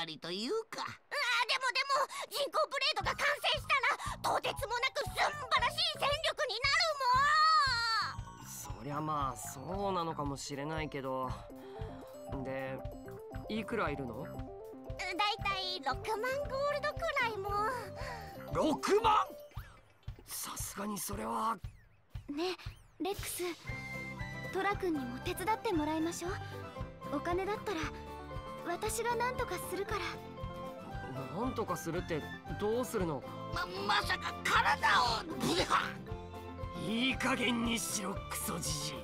かりというか。あでもでも人工ブレードが完成したらとてつもなくすんばらしい戦力になるそりゃまあそうなのかもしれないけど。でいくらいるの？もんだいたい6万ゴールドくらいも。6万？さすがにそれは。ねレックス。トラ君にも手伝ってもらいましょう。お金だったら私が何とかするから。なんとかするってどうするの？ままさか体をブレハいい加減にしろクソじじい